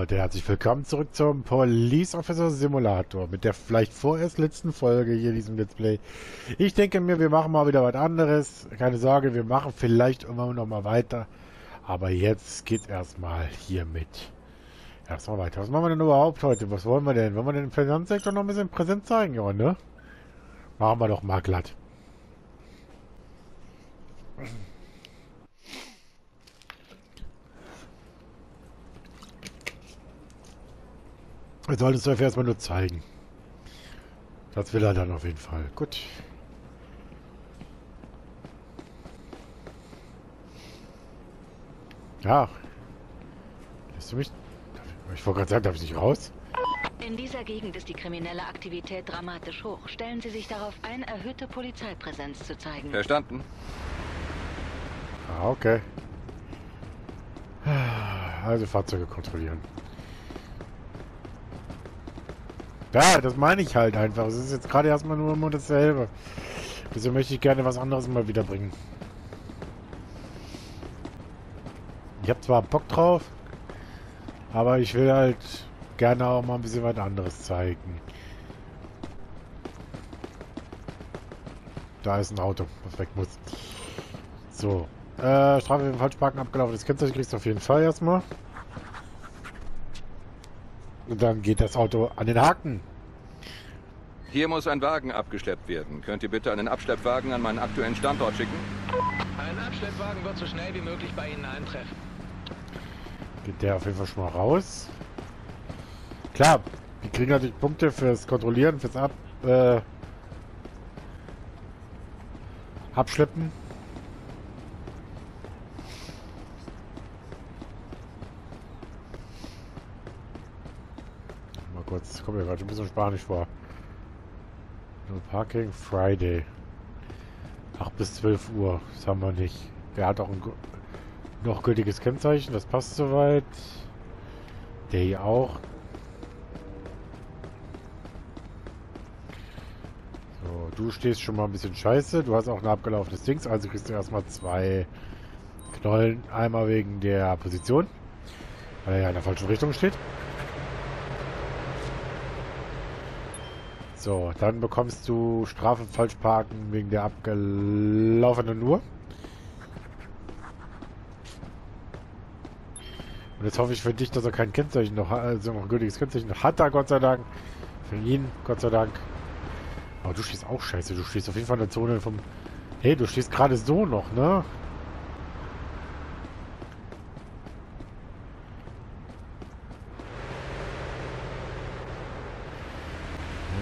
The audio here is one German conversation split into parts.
Leute, herzlich willkommen zurück zum Police Officer Simulator mit der vielleicht vorerst letzten Folge hier in diesem Let's Play. Ich denke mir, wir machen mal wieder was anderes. Keine Sorge, wir machen vielleicht immer noch mal weiter. Aber jetzt geht's erstmal hier mit. Erstmal weiter. Was machen wir denn überhaupt heute? Was wollen wir denn? Wollen wir denn im Finanzsektor noch ein bisschen präsent zeigen? Ja, ne? Machen wir doch mal glatt. Er soll es doch erstmal nur zeigen. Das will er dann auf jeden Fall. Gut. Ja. Lässt du mich? Ich wollte gerade sagen, darf ich nicht raus? In dieser Gegend ist die kriminelle Aktivität dramatisch hoch. Stellen Sie sich darauf ein, erhöhte Polizeipräsenz zu zeigen. Verstanden. Ah, okay. Also Fahrzeuge kontrollieren. Ja, das meine ich halt einfach. Es ist jetzt gerade erstmal nur immer dasselbe. Deswegen möchte ich gerne was anderes mal wiederbringen. Ich habe zwar Bock drauf, aber ich will halt gerne auch mal ein bisschen was anderes zeigen. Da ist ein Auto, was weg muss. So. Äh, Strafe wegen Falschparken abgelaufen. Das Kennzeichen kriegst du auf jeden Fall erstmal. Und dann geht das Auto an den Haken. Hier muss ein Wagen abgeschleppt werden. Könnt ihr bitte einen Abschleppwagen an meinen aktuellen Standort schicken? Ein Abschleppwagen wird so schnell wie möglich bei Ihnen eintreffen. Geht der auf jeden Fall schon mal raus. Klar, die kriegen natürlich Punkte fürs Kontrollieren, fürs Ab, äh, Abschleppen. Mal kurz, kommt mir gerade ein bisschen Spanisch vor. No Parking Friday. 8 bis 12 Uhr. Das haben wir nicht. Wer hat auch ein noch gültiges Kennzeichen? Das passt soweit. Der hier auch. So, du stehst schon mal ein bisschen scheiße. Du hast auch ein abgelaufenes Dings. Also kriegst du erstmal zwei Knollen. Einmal wegen der Position. Weil er ja in der falschen Richtung steht. So, dann bekommst du Strafe falsch parken wegen der abgelaufenen Uhr. Und jetzt hoffe ich für dich, dass er kein Kennzeichen noch hat, also noch ein gültiges Kennzeichen hat er, Gott sei Dank. Für ihn, Gott sei Dank. Aber du stehst auch scheiße. Du stehst auf jeden Fall in der Zone vom... Hey, du stehst gerade so noch, ne?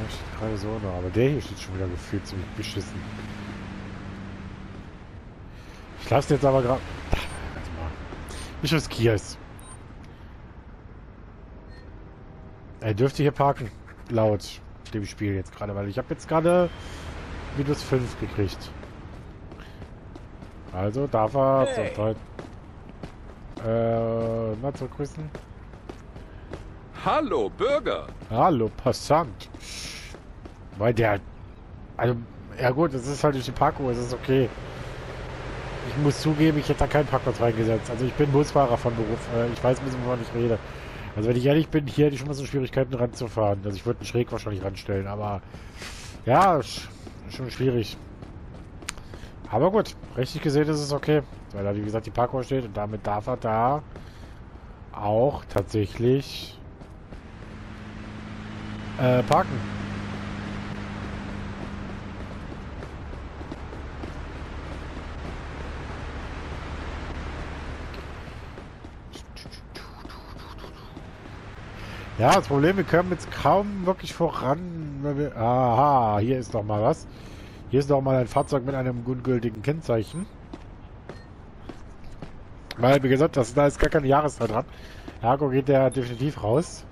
Ja, steht gerade so noch. Aber der hier steht schon wieder gefühlt ziemlich beschissen. Ich lasse jetzt aber gerade... Ich riskiere es. Er dürfte hier parken. Laut dem Spiel jetzt gerade, weil ich habe jetzt gerade minus 5 gekriegt. Also darf er Hey. sofort äh, na zurückgrüßen. Hallo, Bürger! Hallo, Passant. Weil der, also, ja gut, es ist halt durch die Parkuhr, es ist okay. Ich muss zugeben, ich hätte da keinen Parkplatz reingesetzt. Also ich bin Busfahrer von Beruf. Äh, ich weiß ein bisschen, wovon ich rede. Also wenn ich ehrlich bin, hier hätte ich schon mal so Schwierigkeiten ranzufahren. Also ich würde einen Schräg wahrscheinlich ranstellen, aber ja, sch- schon schwierig. Aber gut, rechtlich gesehen ist es okay. Weil da, wie gesagt, die Parkuhr steht und damit darf er da auch tatsächlich äh, parken. Ja, das Problem, wir können jetzt kaum wirklich voran. Weil wir, aha, hier ist doch mal was. Hier ist doch mal ein Fahrzeug mit einem ungültigen Kennzeichen. Weil, wie gesagt, das, da ist gar keine Jahreszeit dran. Ergo geht der definitiv raus.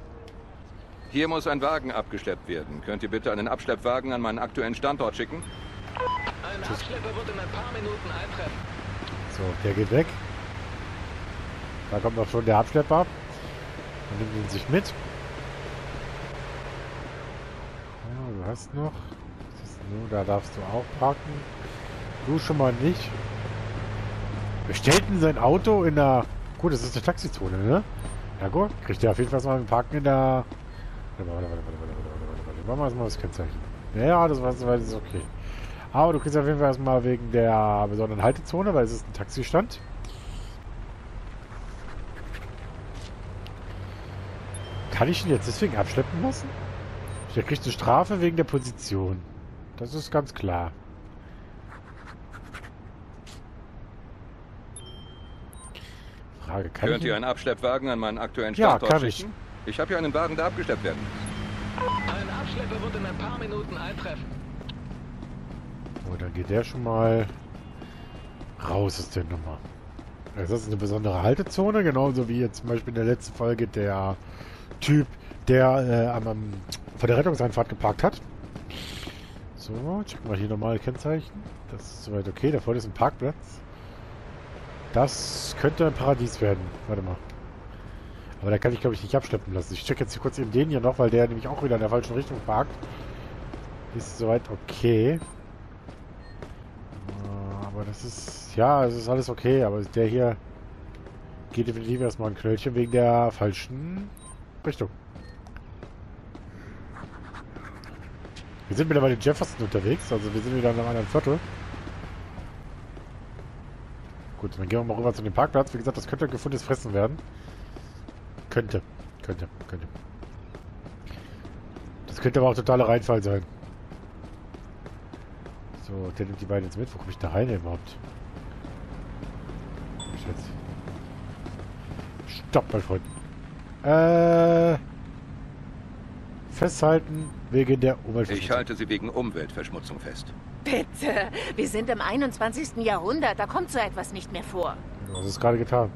Hier muss ein Wagen abgeschleppt werden. Könnt ihr bitte einen Abschleppwagen an meinen aktuellen Standort schicken? Ein Abschlepper wird in ein paar Minuten eintreffen. So, der geht weg. Da kommt auch schon der Abschlepper. Und nimmt ihn sich mit. Ja, du noch. Du? Da darfst du auch parken. Du schon mal nicht. Wer stellt denn sein Auto in der... Gut, das ist eine Taxizone, ne? Ja gut, kriegt ihr auf jeden Fall mal ein Parken in der... Warte, warte, warte, warte, warte, warte, warte, erstmal das Kennzeichen. Ja, das war soweit ist okay. Aber du kriegst auf jeden Fall erstmal wegen der besonderen Haltezone, weil es ist ein Taxistand. Kann ich ihn jetzt deswegen abschleppen lassen? Der kriegt eine Strafe wegen der Position. Das ist ganz klar. Frage, kann Könnt ich ihr einen Abschleppwagen an meinen aktuellen Ja, Standort kann ich. schicken? Ich habe hier einen Wagen, der abgeschleppt werden muss. Ein Abschlepper wird in ein paar Minuten eintreffen. Oh, dann geht der schon mal raus aus der Nummer. Das ist eine besondere Haltezone, genauso wie jetzt zum Beispiel in der letzten Folge der Typ, der äh, am, am, vor der Rettungseinfahrt geparkt hat. So, checken wir hier nochmal Kennzeichen. Das ist soweit okay. Da vorne ist ein Parkplatz. Das könnte ein Paradies werden. Warte mal. Aber da kann ich, glaube ich, nicht abschleppen lassen. Ich check jetzt hier kurz eben den hier noch, weil der nämlich auch wieder in der falschen Richtung parkt. Ist soweit okay. Äh, Aber das ist... Ja, es ist alles okay. Aber der hier geht definitiv erstmal ein Knöllchen wegen der falschen Richtung. Wir sind mittlerweile in Jefferson unterwegs. Also wir sind wieder in einem anderen Viertel. Gut, dann gehen wir mal rüber zu dem Parkplatz. Wie gesagt, das könnte gefundenes Fressen werden. Könnte. Könnte. Könnte. Das könnte aber auch totaler Reinfall sein. So, der nimmt die beiden jetzt mit. Wo komme ich da rein überhaupt? Stopp, mein Freund. Äh. Festhalten wegen der Umweltverschmutzung. Ich halte sie wegen Umweltverschmutzung fest. Bitte, wir sind im 21. Jahrhundert, da kommt so etwas nicht mehr vor. Was ist gerade getan?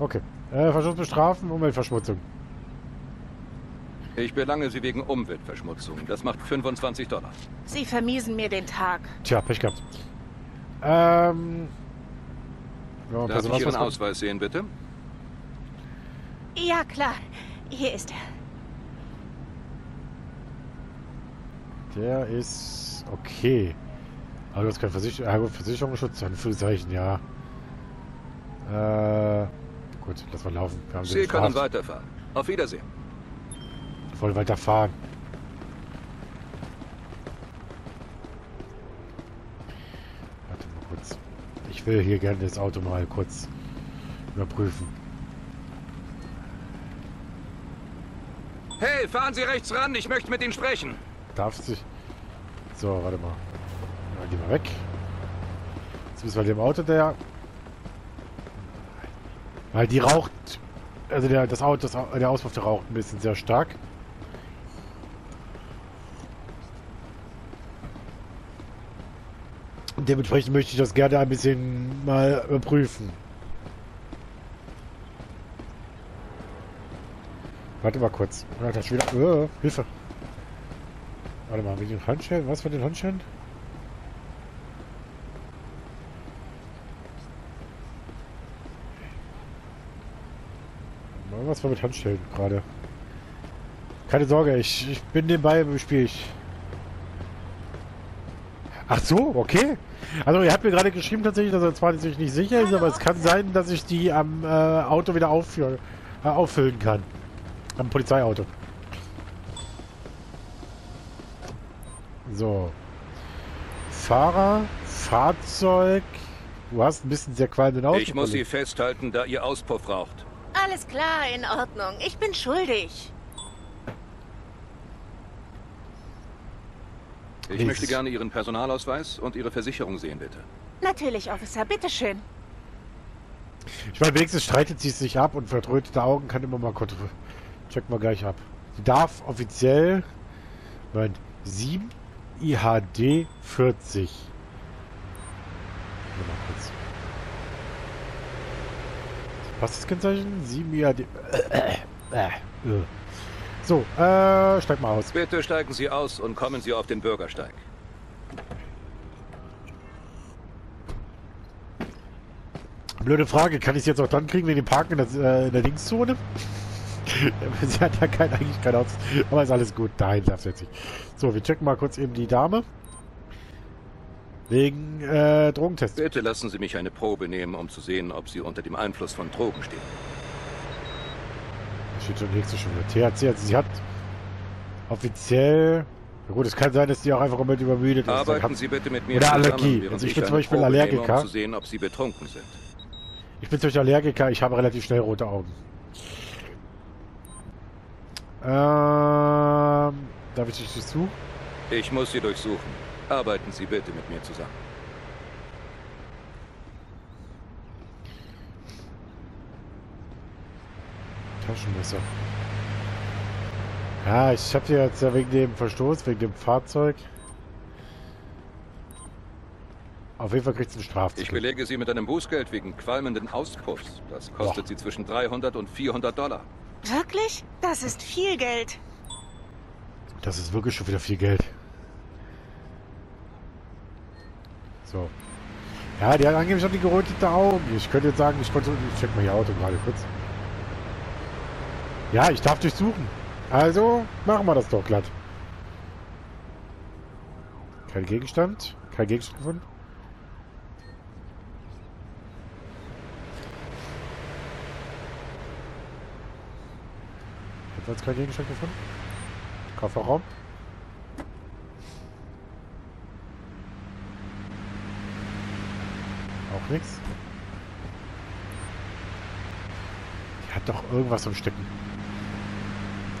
Okay. Äh, Verschluss bestrafen, Umweltverschmutzung. Ich belange sie wegen Umweltverschmutzung. Das macht 25 Dollar. Sie vermiesen mir den Tag. Tja, Pech gehabt. Ähm. Ja, Darf ich Ihren Ausweis sehen, bitte? Ja, klar. Hier ist er. Der ist okay. Aber du hast keinen Versicher ah, gut, Versicherungsschutz, Anführungszeichen, ja. Äh. Gut, lass mal laufen. Wir haben Sie können weiterfahren. Auf Wiedersehen. Ich wollte weiterfahren. Warte mal kurz. Ich will hier gerne das Auto mal kurz überprüfen. Hey, fahren Sie rechts ran. Ich möchte mit Ihnen sprechen. Darf sich. So, warte mal. Dann gehen wir weg. Jetzt müssen wir dem Auto der. Weil die raucht. Also der, das Auto, das, der Auspuff, der raucht ein bisschen sehr stark. Dementsprechend möchte ich das gerne ein bisschen mal überprüfen. Warte mal kurz. Ja, das ist wieder. Äh, Hilfe. Warte mal, mit den Handschellen? Was für den Handschellen? Was war mit Handschellen gerade? Keine Sorge, ich, ich bin nebenbei im Spiel. Ich Ach so, okay. Also er hat mir gerade geschrieben tatsächlich, dass er zwar sich nicht sicher ist, aber es kann sein, dass ich die am äh, Auto wieder äh, auffüllen kann. Am Polizeiauto. So. Fahrer, Fahrzeug. Du hast ein bisschen sehr qualmenden Auto. Ich muss Sie festhalten, da Ihr Auspuff raucht. Alles klar, in Ordnung. Ich bin schuldig. Ich Mies. möchte gerne Ihren Personalausweis und Ihre Versicherung sehen, bitte. Natürlich, Officer, bitteschön. Ich meine, wenigstens streitet sie es sich ab und vertrötete Augen kann immer mal kurz. Checken wir gleich ab. Sie darf offiziell. Moment, 7 IHD 40. Warte mal kurz. Passt das Kennzeichen? 7 IHD. Äh, äh, äh. So, äh, steig mal aus. Bitte steigen Sie aus und kommen Sie auf den Bürgersteig. Blöde Frage, kann ich es jetzt auch dann kriegen, wenn die parken in der, äh, in der Linkszone? Sie hat ja kein, eigentlich kein Auto. Aber ist alles gut, dahin darf sie jetzt nicht. So, wir checken mal kurz eben die Dame. Wegen äh, Drogentest. Bitte lassen Sie mich eine Probe nehmen, um zu sehen, ob Sie unter dem Einfluss von Drogen stehen. Steht schon nächste schon wieder. THC, also sie hat offiziell... Na gut, es kann sein, dass die auch einfach komplett übermüdet ist. Arbeiten Sie bitte mit mir Oder zusammen, Allergie. während Also ich bin zum Beispiel Probe nehme, Allergiker. Um zu sehen, ob Sie betrunken sind. Ich bin zum Beispiel Allergiker, ich habe relativ schnell rote Augen. Ähm, darf ich dich durchsuchen? Ich muss Sie durchsuchen. Arbeiten Sie bitte mit mir zusammen. Taschenmesser. Ja, ich habe jetzt ja wegen dem Verstoß, wegen dem Fahrzeug. Auf jeden Fall kriegt es einen Ich Strafzettel. belege Sie mit einem Bußgeld wegen qualmenden Auspuffs. Das kostet Boah. Sie zwischen 300 und 400 Dollar. Wirklich? Das ist viel Geld. Das ist wirklich schon wieder viel Geld. So. Ja, die hat angeblich schon die gerötete Augen. Ich könnte jetzt sagen, ich konnte. Ich check mal ihr Auto gerade kurz. Ja, ich darf durchsuchen. Also machen wir das doch glatt. Kein Gegenstand. Kein Gegenstand gefunden. Ebenfalls kein Gegenstand gefunden. Kofferraum. Auch nichts. Die hat doch irgendwas am Stecken.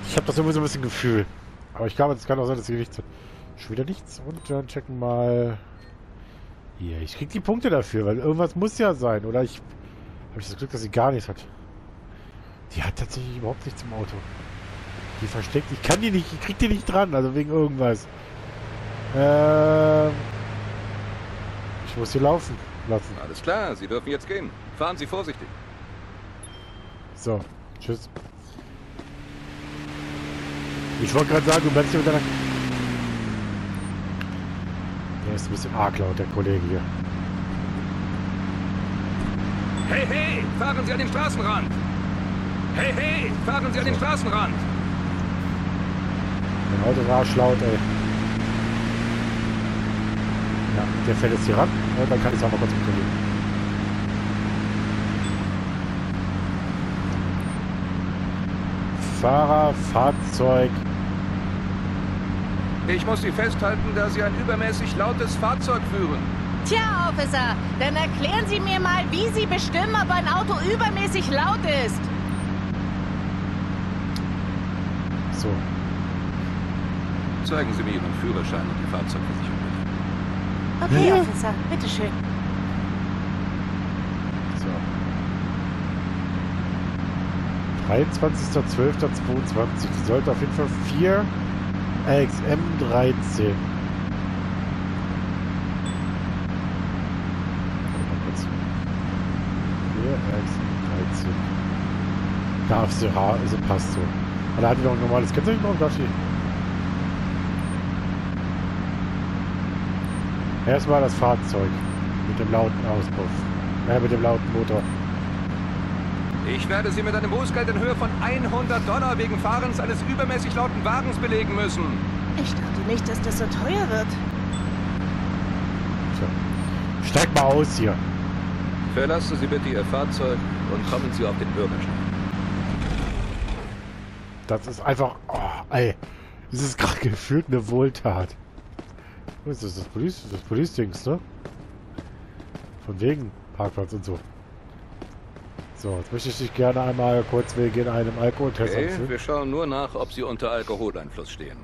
Ich habe das immer so ein bisschen Gefühl. Aber ich glaube, es kann auch sein, dass sie nichts hat. Schon wieder nichts. Und dann checken mal. Hier, ich krieg die Punkte dafür, weil irgendwas muss ja sein. Oder ich habe ich das Glück, dass sie gar nichts hat. Die hat tatsächlich überhaupt nichts im Auto. Die versteckt. Ich kann die nicht, ich krieg die nicht dran, also wegen irgendwas. Ähm, ich muss hier laufen lassen. Alles klar, Sie dürfen jetzt gehen. Fahren Sie vorsichtig. So, tschüss. Ich wollte gerade sagen, du bleibst hier mit deiner... Der ist ein bisschen arg laut, der Kollege hier. Hey, hey, fahren Sie an den Straßenrand. Hey, hey, fahren Sie an den Straßenrand. Mein Auto war arschlaut, ey. Ja, der fällt jetzt hier ran. Und dann kann ich es auch mal kurz kontrollieren. Fahrer, Fahrzeug. Ich muss Sie festhalten, da Sie ein übermäßig lautes Fahrzeug führen. Tja, Officer, dann erklären Sie mir mal, wie Sie bestimmen, ob ein Auto übermäßig laut ist. So, Zeigen Sie mir Ihren Führerschein und die Fahrzeugversicherung. Okay, Ja. Officer, bitteschön. so. 23.12.22. Die sollte auf jeden Fall 4 AXM 13. Warte mal kurz. 4 AXM 13. Darf sie, ha- also passt so. Oder hat die noch ein normales Kennzeichen drauf? Darf sie? Erstmal das Fahrzeug mit dem lauten Auspuff. Äh, mit dem lauten Motor. Ich werde Sie mit einem Bußgeld in Höhe von 100 Dollar wegen Fahrens eines übermäßig lauten Wagens belegen müssen. Ich dachte nicht, dass das so teuer wird. Tja. Steig mal aus hier. Verlassen Sie bitte Ihr Fahrzeug und kommen Sie auf den Bürgersteig. Das ist einfach. Oh, ey. Das ist gerade gefühlt eine Wohltat. Wo ist das? Das Police, das Police-Dings, ne? Von wegen Parkplatz und so. So, jetzt möchte ich dich gerne einmal kurz wegen einem Alkoholtest Okay, anführen. wir schauen nur nach, ob Sie unter Alkoholeinfluss stehen.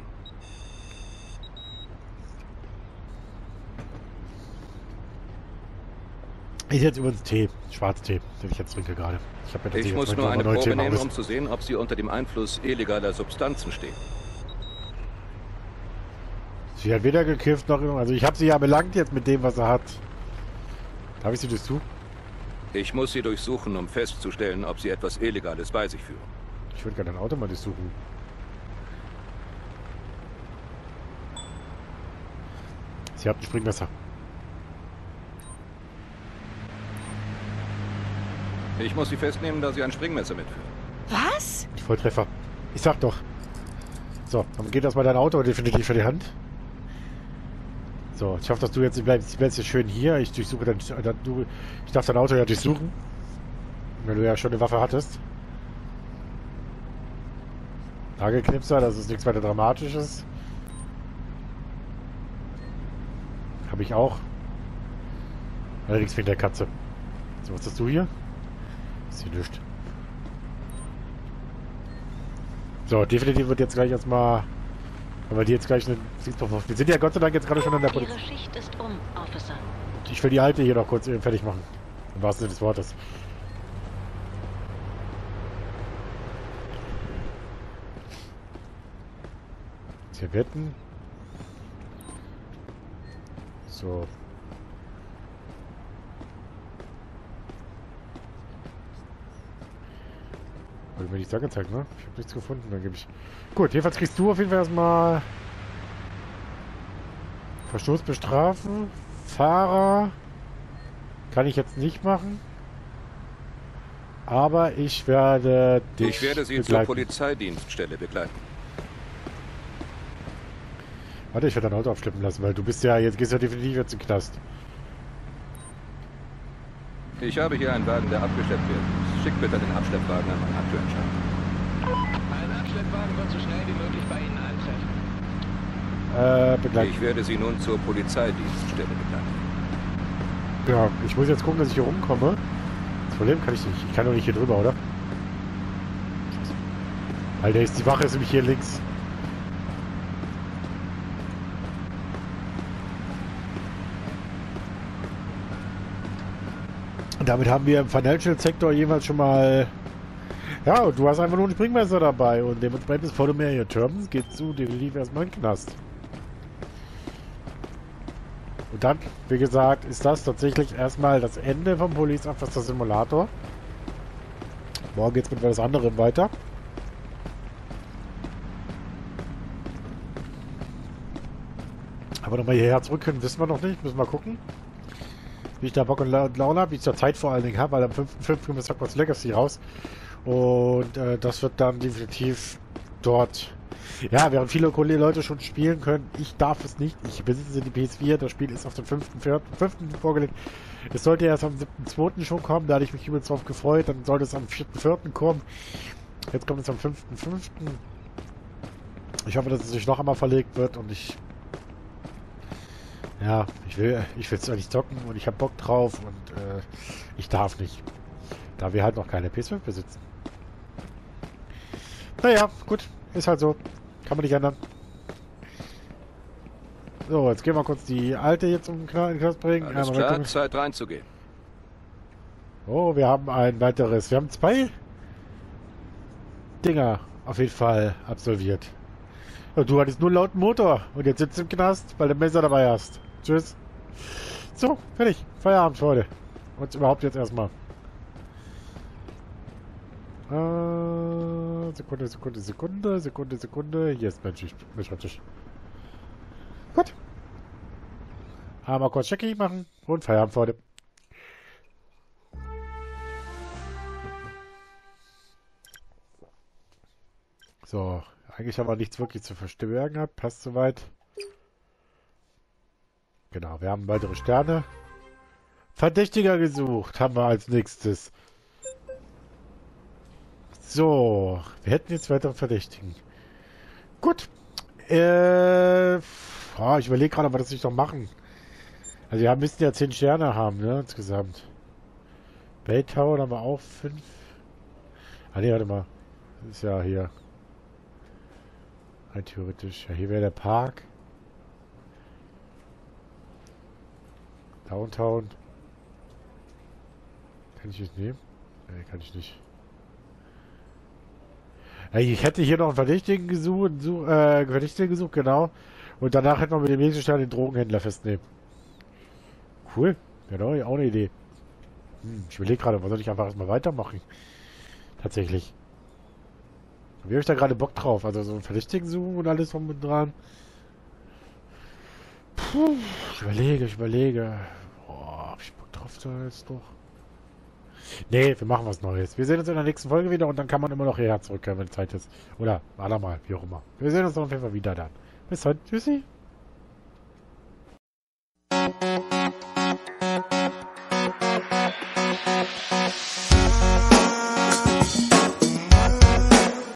Ich jetzt übrigens Tee, Schwarztee, den ich jetzt trinke gerade. Ich mir Ich muss nur eine neue Tee Probe nehmen, um zu sehen, ob Sie unter dem Einfluss illegaler Substanzen stehen. Sie hat weder gekifft noch irgendwas. Also ich habe sie ja belangt jetzt mit dem, was er hat. Darf ich sie durchsuchen? Ich muss Sie durchsuchen, um festzustellen, ob Sie etwas Illegales bei sich führen. Ich würde gerne ein Auto mal durchsuchen. Sie hat ein Springmesser. Ich muss Sie festnehmen, da Sie ein Springmesser mitführen. Was? Volltreffer. Ich sag doch. So, dann geht das mal dein Auto definitiv für die Hand. So, ich hoffe, dass du jetzt bleibst, bleibst jetzt schön hier. Ich durchsuche dann, dann du, ich darf dein Auto ja durchsuchen. Wenn du ja schon eine Waffe hattest. Nagelknipser, das ist nichts weiter Dramatisches. Habe ich auch. Allerdings wegen der Katze. So, was hast du hier? Ist hier nichts. So, definitiv wird jetzt gleich erstmal. Wir die jetzt gleich. Wir sind ja Gott sei Dank jetzt gerade schon an der Ihre Polizei. Schicht ist um, Officer. Ich will die alte hier noch kurz eben fertig machen. Im wahrsten Sinne des Wortes. Servietten. So. Wurde mir nichts angezeigt, ne? Ich habe nichts gefunden, dann gebe ich. Gut, jedenfalls kriegst du auf jeden Fall erstmal Verstoß bestrafen. Fahrer kann ich jetzt nicht machen. Aber ich werde dich Ich werde Sie zur begleiten. Polizeidienststelle begleiten. Warte, ich werde dein Auto abschleppen lassen, weil du bist ja, jetzt gehst du ja definitiv jetzt in den Knast. Ich habe hier einen Wagen, der abgeschleppt wird. Schick bitte den Abschleppwagen an meinen aktuellen Chef. Ein Abschleppwagen wird so schnell wie möglich bei Ihnen eintreffen. Äh, begleiten. Ich werde Sie nun zur Polizeidienststelle begleiten. Ja, ich muss jetzt gucken, dass ich hier rumkomme. Das Problem kann ich nicht. Ich kann doch nicht hier drüber, oder? Alter, ist die Wache ist nämlich hier links. Damit haben wir im Financial-Sektor jeweils schon mal... Ja, und du hast einfach nur ein Springmesser dabei und dementsprechend bevor du mehr hier türmst, geht's du definitiv erstmal in den Knast. Und dann, wie gesagt, ist das tatsächlich erstmal das Ende vom Police Officer Simulator. Morgen geht's mit etwas anderem weiter. Aber nochmal hierher zurück können, wissen wir noch nicht. Müssen wir gucken. Wie ich da Bock und La- Laune habe, wie ich da Zeit vor allen Dingen habe, weil am 5.5. kommt Hogwarts Legacy raus. Und äh, das wird dann definitiv dort ja, während viele Leute schon spielen können, ich darf es nicht. Ich besitze die PS4, das Spiel ist auf 5.4. 5. vorgelegt. Es sollte erst am 7.2. schon kommen, da hatte ich mich übelst drauf gefreut. Dann sollte es am 4.4. kommen. Jetzt kommt es am 5.5. Ich hoffe, dass es sich noch einmal verlegt wird und ich... Ja, ich will ich will es eigentlich zocken und ich habe Bock drauf und äh, ich darf nicht. Da wir halt noch keine PS5 besitzen. Naja, gut. Ist halt so. Kann man nicht ändern. So, jetzt gehen wir kurz die alte jetzt um den Knast bringen. Alles Einmal klar. Zeit reinzugehen. Oh, wir haben ein weiteres. Wir haben zwei Dinger auf jeden Fall absolviert. Du hattest nur einen lauten Motor und jetzt sitzt du im Knast, weil du ein Messer dabei hast. Tschüss. So, fertig. Feierabend für heute. Und überhaupt jetzt erstmal. Äh, Sekunde, Sekunde, Sekunde, Sekunde, Sekunde. Hier ist mein, Schicht, mein Schreibtisch. Gut. Einmal kurz Checky machen und Feierabend für heute. So, eigentlich haben wir nichts wirklich zu verstärken gehabt. Passt soweit. Genau, wir haben weitere Sterne. Verdächtiger gesucht haben wir als nächstes. So, wir hätten jetzt weitere Verdächtigen. Gut. Äh, oh, ich überlege gerade, ob wir das nicht noch machen. Also wir müssten ja 10 Sterne haben, ne, insgesamt. Bay Tower haben wir auch 5. Ah ne, warte mal. Das ist ja hier. Rein theoretisch. Ja, hier wäre der Park. Downtown. Kann ich nicht nehmen? Nee, kann ich nicht. Ich hätte hier noch einen Verdächtigen gesucht, such, äh, Verdächtigen gesucht, genau. Und danach hätten wir mit dem nächsten Stern den Drogenhändler festnehmen. Cool. Genau, auch eine Idee. Hm, ich überlege gerade, was soll ich einfach erstmal weitermachen? Tatsächlich. Wie habe ich da gerade Bock drauf? Also so einen Verdächtigen suchen und alles drum und dran. Puh, ich überlege, ich überlege. Boah, ich Bock drauf da jetzt doch? Nee, wir machen was Neues. Wir sehen uns in der nächsten Folge wieder und dann kann man immer noch hierher zurückkehren, wenn Zeit ist. Oder andermal, wie auch immer. Wir sehen uns auf jeden Fall wieder dann. Bis dann. Tschüssi.